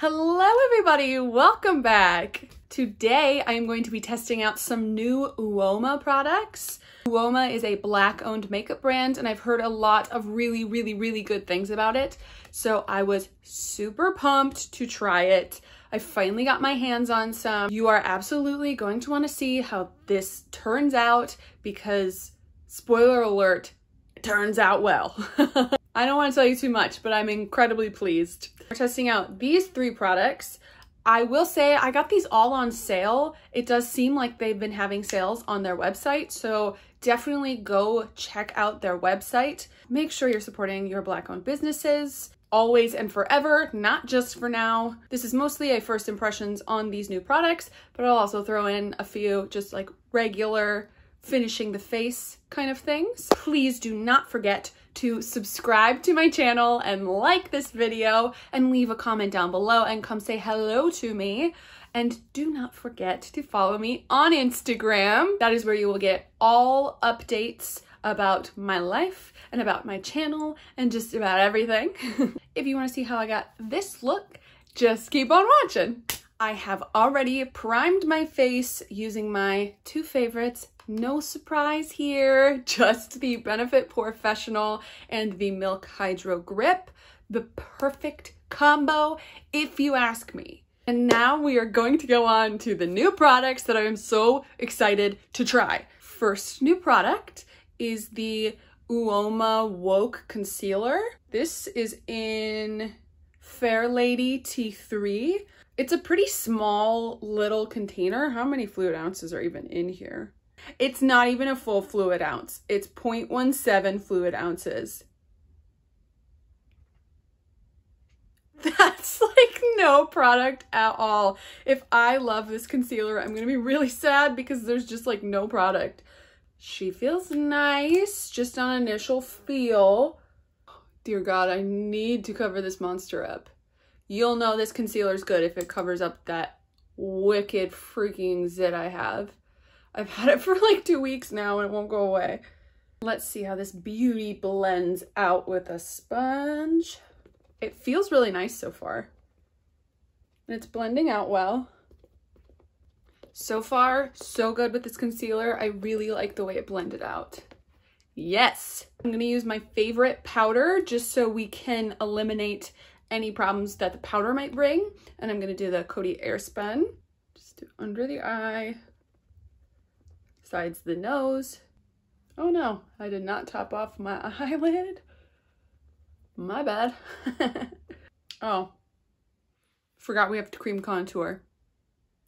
Hello everybody, welcome back. Today I am going to be testing out some new Uoma products. Uoma is a black owned makeup brand and I've heard a lot of really, really, really good things about it. So I was super pumped to try it. I finally got my hands on some. You are absolutely going to want to see how this turns out because spoiler alert, turns out well. I don't want to tell you too much, but I'm incredibly pleased. We're testing out these three products. I will say I got these all on sale. It does seem like they've been having sales on their website, so definitely go check out their website. Make sure you're supporting your black owned businesses always and forever, not just for now. This is mostly a first impressions on these new products, but I'll also throw in a few just like regular finishing the face kind of things. Please do not forget to subscribe to my channel and like this video and leave a comment down below and come say hello to me. And do not forget to follow me on Instagram. That is where you will get all updates about my life and about my channel and just about everything. if you want to see how I got this look, just keep on watching. I have already primed my face using my two favorites. No surprise here, just the Benefit Porefessional and the Milk Hydro Grip. The perfect combo, if you ask me. And now we are going to go on to the new products that I am so excited to try. First new product is the Uoma Woke Concealer. This is in Fair Lady T3. It's a pretty small little container. How many fluid ounces are even in here? It's not even a full fluid ounce. It's 0.17 fluid ounces. That's like no product at all. If I love this concealer, I'm going to be really sad because there's just like no product. She feels nice just on initial feel. Dear God, I need to cover this monster up. You'll know this concealer is good if it covers up that wicked freaking zit I have. I've had it for like two weeks now and it won't go away. Let's see how this beauty blends out with a sponge. It feels really nice so far. And it's blending out well. So far, so good with this concealer. I really like the way it blended out. Yes, I'm gonna use my favorite powder just so we can eliminate any problems that the powder might bring. And I'm gonna do the Coty Airspun, just under the eye, sides the nose. Oh no, I did not top off my eyelid. My bad. oh, forgot we have to cream contour.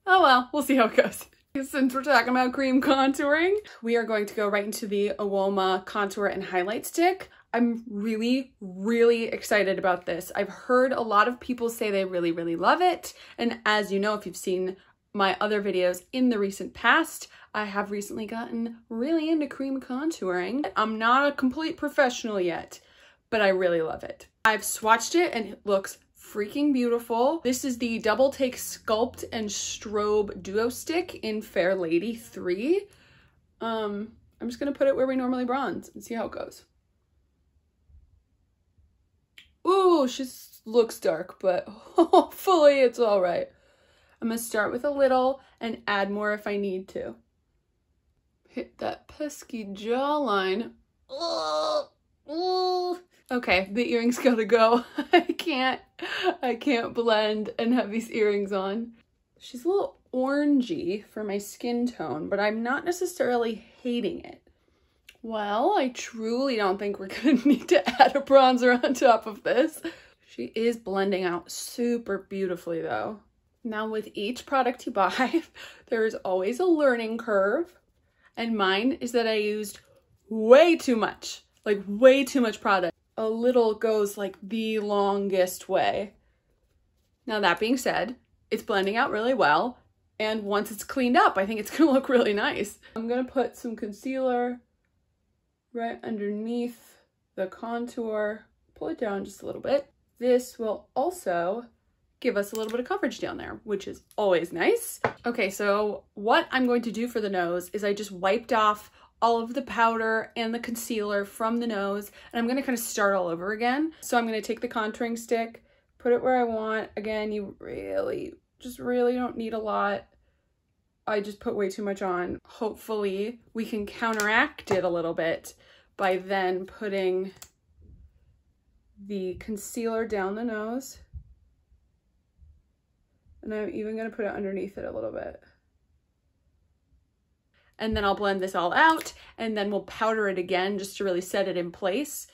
Oh well, we'll see how it goes. Since we're talking about cream contouring, we are going to go right into the Uoma Contour and Highlight Stick. I'm really, really excited about this. I've heard a lot of people say they really, really love it. And as you know, if you've seen my other videos in the recent past, I have recently gotten really into cream contouring. I'm not a complete professional yet, but I really love it. I've swatched it and it looks freaking beautiful. This is the Double Take Sculpt and Strobe Duo Stick in Fair Lady 3. Um, I'm just gonna put it where we normally bronze and see how it goes. Ooh, she looks dark, but hopefully it's all right. I'm gonna start with a little and add more if I need to. Hit that pesky jawline. Okay, the earrings gotta go. I can't, I can't blend and have these earrings on. She's a little orangey for my skin tone, but I'm not necessarily hating it. Well, I truly don't think we're gonna need to add a bronzer on top of this. She is blending out super beautifully though. Now with each product you buy, there is always a learning curve. And mine is that I used way too much, like way too much product. A little goes like the longest way. Now that being said, it's blending out really well. And once it's cleaned up, I think it's gonna look really nice. I'm gonna put some concealer right underneath the contour, pull it down just a little bit. This will also give us a little bit of coverage down there, which is always nice. Okay, so what I'm going to do for the nose is I just wiped off all of the powder and the concealer from the nose, and I'm gonna kind of start all over again. So I'm gonna take the contouring stick, put it where I want. Again, you really, just really don't need a lot. I just put way too much on. Hopefully we can counteract it a little bit by then putting the concealer down the nose. And I'm even gonna put it underneath it a little bit. And then I'll blend this all out and then we'll powder it again just to really set it in place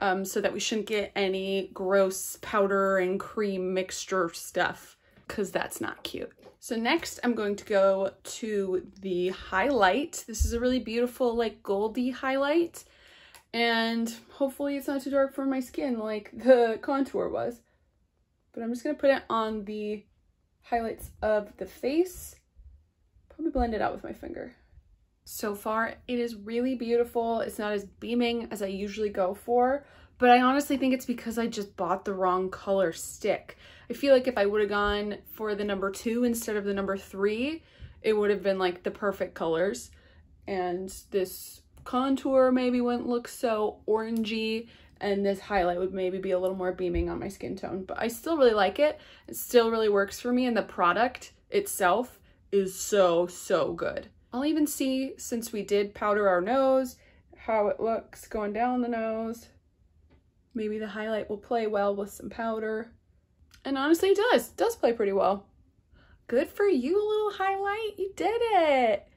um, so that we shouldn't get any gross powder and cream mixture stuff because that's not cute. So next I'm going to go to the highlight. This is a really beautiful like goldy highlight and hopefully it's not too dark for my skin like the contour was. But I'm just gonna put it on the highlights of the face. Probably blend it out with my finger. So far, it is really beautiful. It's not as beaming as I usually go for, but I honestly think it's because I just bought the wrong color stick. I feel like if I would have gone for the number two instead of the number three, it would have been like the perfect colors. And this contour maybe wouldn't look so orangey and this highlight would maybe be a little more beaming on my skin tone. But I still really like it. It still really works for me and the product itself is so, so good. I'll even see, since we did powder our nose, how it looks going down the nose. Maybe the highlight will play well with some powder. And honestly, it does. It does play pretty well. Good for you, little highlight. You did it.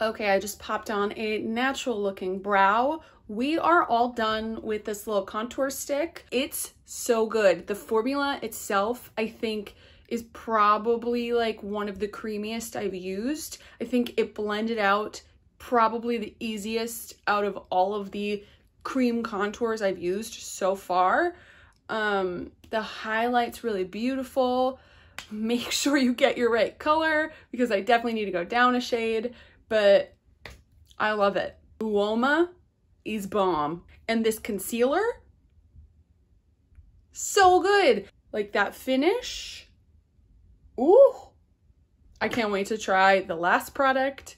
Okay, I just popped on a natural looking brow. We are all done with this little contour stick. It's so good. The formula itself, I think, is probably like one of the creamiest I've used. I think it blended out probably the easiest out of all of the cream contours I've used so far. Um, the highlight's really beautiful. Make sure you get your right color because I definitely need to go down a shade, but I love it. Uoma is bomb. And this concealer, so good. Like that finish, ooh. I can't wait to try the last product.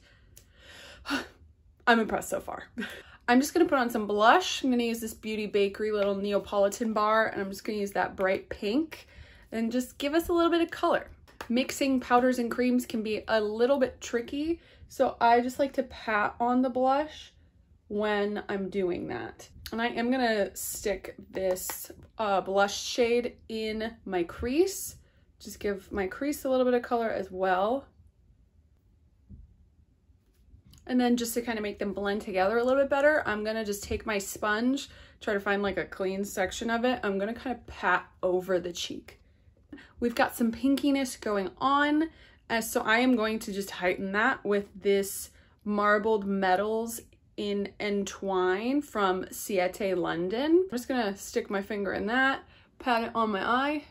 I'm impressed so far. I'm just gonna put on some blush. I'm gonna use this Beauty Bakerie little Neapolitan bar and I'm just gonna use that bright pink and just give us a little bit of color. Mixing powders and creams can be a little bit tricky, so I just like to pat on the blush when I'm doing that. And I am gonna stick this uh, blush shade in my crease. Just give my crease a little bit of color as well. And then just to kind of make them blend together a little bit better, I'm gonna just take my sponge, try to find like a clean section of it. I'm gonna kind of pat over the cheek. We've got some pinkiness going on, uh, so I am going to just heighten that with this Marbled Metals in Entwine from Ciate London. I'm just gonna stick my finger in that, pat it on my eye.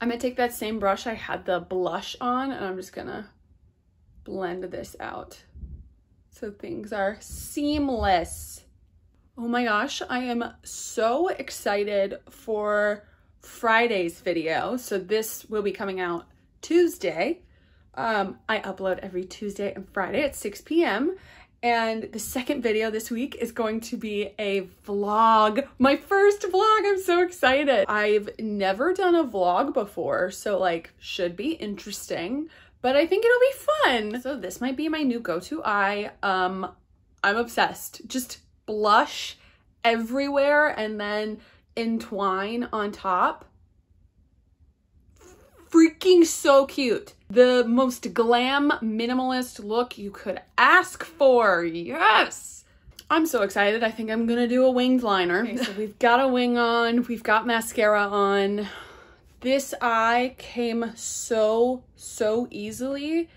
I'm gonna take that same brush I had the blush on and I'm just gonna blend this out so things are seamless. Oh my gosh, I am so excited for Friday's video. So this will be coming out Tuesday. Um, I upload every Tuesday and Friday at 6 p.m. And the second video this week is going to be a vlog. My first vlog, I'm so excited. I've never done a vlog before, so like should be interesting but I think it'll be fun. So this might be my new go-to eye. Um, I'm obsessed. Just blush everywhere and then entwine on top. Freaking so cute. The most glam minimalist look you could ask for. Yes. I'm so excited. I think I'm gonna do a winged liner. Okay, so we've got a wing on, we've got mascara on. This eye came so, so easily.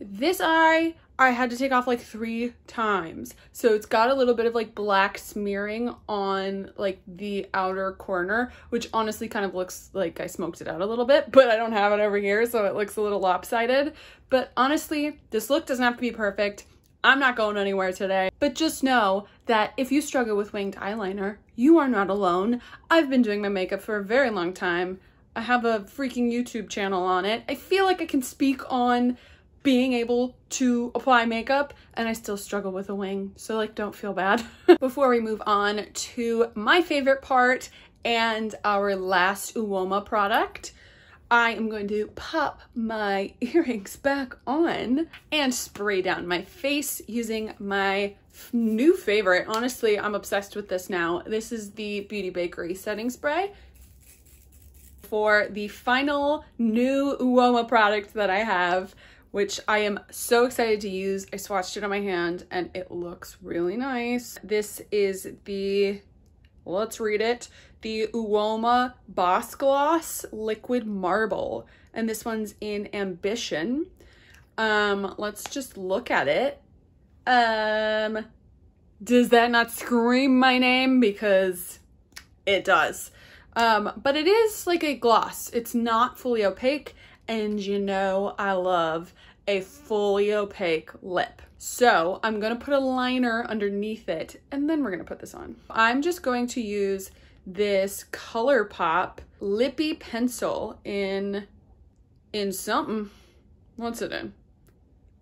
This eye, I had to take off like three times. So it's got a little bit of like black smearing on like the outer corner, which honestly kind of looks like I smoked it out a little bit, but I don't have it over here, so it looks a little lopsided. But honestly, this look doesn't have to be perfect. I'm not going anywhere today. But just know that if you struggle with winged eyeliner, you are not alone. I've been doing my makeup for a very long time. I have a freaking YouTube channel on it. I feel like I can speak on being able to apply makeup and I still struggle with a wing. So like, don't feel bad. Before we move on to my favorite part And our last Uoma product, I am going to pop my earrings back on and spray down my face using my new favorite. Honestly, I'm obsessed with this now. This is the Beauty Bakerie setting spray for the final new Uoma product that I have, which I am so excited to use. I swatched it on my hand and it looks really nice. This is the, let's read it, the Uoma Boss Gloss Liquid Marble. And this one's in Ambition. Um, let's just look at it. Um, does that not scream my name? Because it does. Um, but it is like a gloss. It's not fully opaque. And you know, I love a fully opaque lip. So I'm gonna put a liner underneath it and then we're gonna put this on. I'm just going to use this ColourPop Lippie Pencil in, in something. What's it in?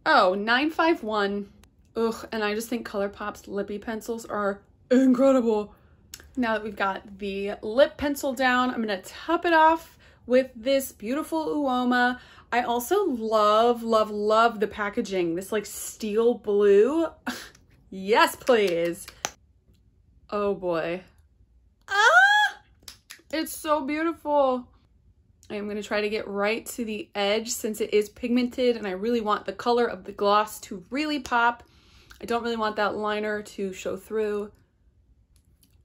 Oh, 951. Ugh, and I just think ColourPop's Lippie pencils are incredible. Now that we've got the lip pencil down, I'm gonna top it off with this beautiful Uoma. I also love, love, love the packaging. This like steel blue. yes, please. Oh boy. Ah! It's so beautiful. I'm to try to get right to the edge since it is pigmented and I really want the color of the gloss to really pop. I don't really want that liner to show through.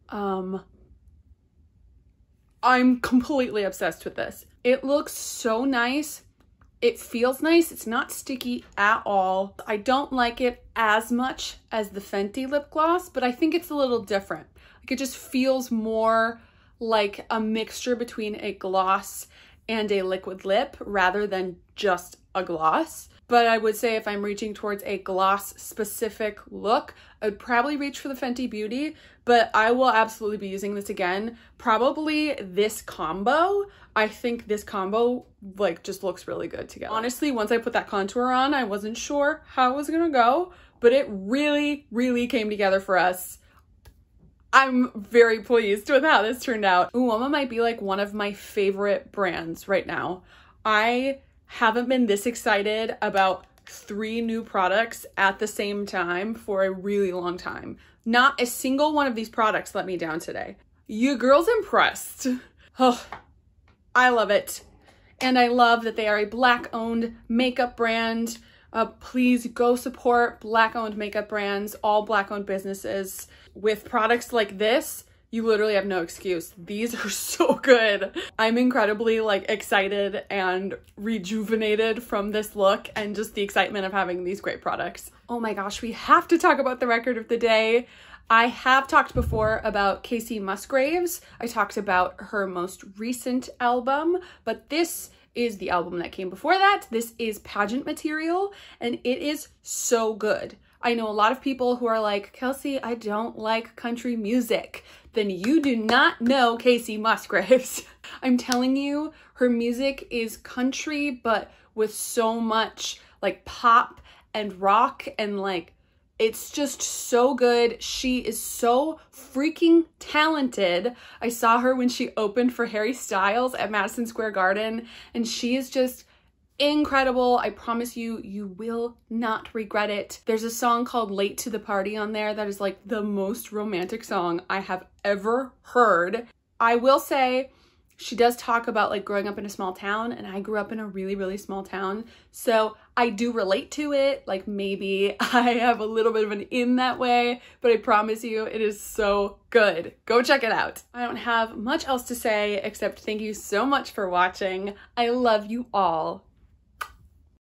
Um, I'm completely obsessed with this. It looks so nice. It feels nice. It's not sticky at all. I don't like it as much as the Fenty lip gloss, but I think it's a little different. Like it just feels more like a mixture between a gloss and a liquid lip rather than just a gloss. But I would say if I'm reaching towards a gloss specific look, I would probably reach for the Fenty Beauty, but I will absolutely be using this again. Probably this combo. I think this combo like just looks really good together. Honestly, once I put that contour on, I wasn't sure how it was gonna go, but it really, really came together for us. I'm very pleased with how this turned out. Uoma might be like one of my favorite brands right now. I haven't been this excited about three new products at the same time for a really long time. Not a single one of these products let me down today. You girls impressed. Oh, I love it. And I love that they are a black owned makeup brand. Uh, please go support black owned makeup brands, all black owned businesses with products like this you literally have no excuse. These are so good. I'm incredibly like excited and rejuvenated from this look and just the excitement of having these great products. Oh my gosh, we have to talk about the record of the day. I have talked before about Kacey Musgraves. I talked about her most recent album, but this is the album that came before that. This is Pageant Material, and it is so good. I know a lot of people who are like, Kelsey, I don't like country music. Then you do not know Kacey Musgraves. I'm telling you, her music is country, but with so much like pop and rock and like it's just so good. She is so freaking talented. I saw her when she opened for Harry Styles at Madison Square Garden, and she is just incredible. I promise you, you will not regret it. There's a song called Late to the Party on there that is like the most romantic song I have ever heard. I will say she does talk about like growing up in a small town and I grew up in a really, really small town. So I do relate to it. Like maybe I have a little bit of an in that way, but I promise you it is so good. Go check it out. I don't have much else to say except thank you so much for watching. I love you all.